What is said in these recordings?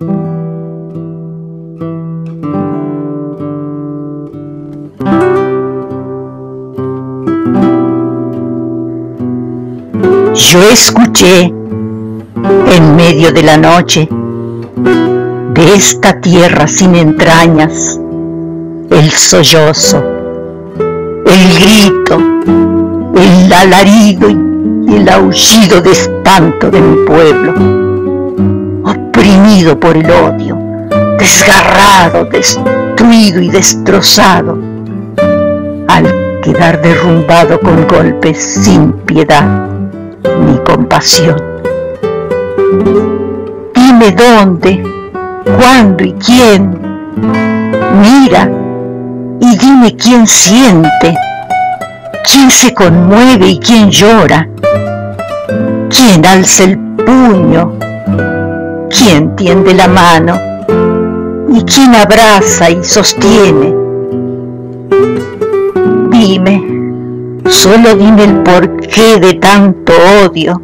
Yo escuché en medio de la noche de esta tierra sin entrañas el sollozo, el grito, el alarido y el aullido de espanto de mi pueblo, por el odio, desgarrado, destruido y destrozado, al quedar derrumbado con golpes sin piedad ni compasión. Dime dónde, cuándo y quién. Mira y dime quién siente, quién se conmueve y quién llora, quién alza el puño, quién tiende la mano y quién abraza y sostiene. Dime, solo dime el porqué de tanto odio,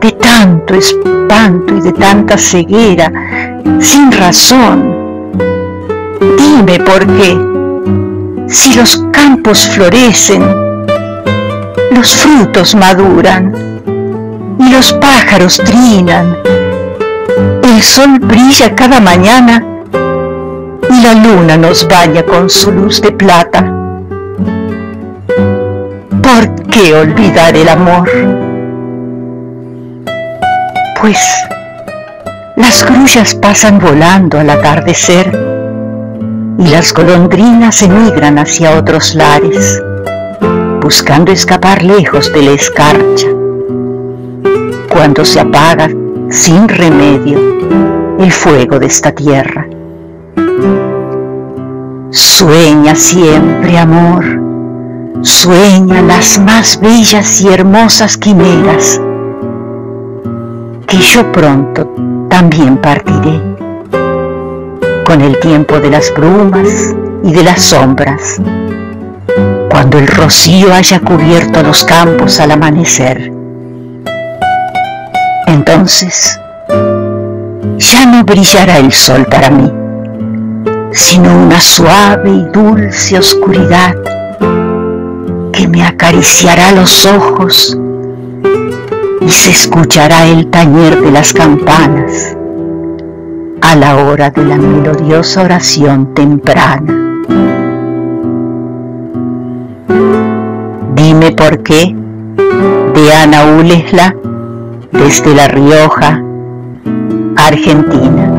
de tanto espanto y de tanta ceguera, sin razón. Dime por qué, si los campos florecen, los frutos maduran y los pájaros trinan, el sol brilla cada mañana y la luna nos baña con su luz de plata. ¿Por qué olvidar el amor? Pues las grullas pasan volando al atardecer y las golondrinas emigran hacia otros lares, buscando escapar lejos de la escarcha. Cuando se apaga sin remedio el fuego de esta tierra. Sueña siempre, amor, sueña las más bellas y hermosas quimeras, que yo pronto también partiré, con el tiempo de las brumas y de las sombras, cuando el rocío haya cubierto los campos al amanecer. Entonces, ya no brillará el sol para mí, sino una suave y dulce oscuridad que me acariciará los ojos y se escuchará el tañer de las campanas a la hora de la melodiosa oración temprana. Dime por qué, de Ana Ulesla, desde La Rioja, Argentina.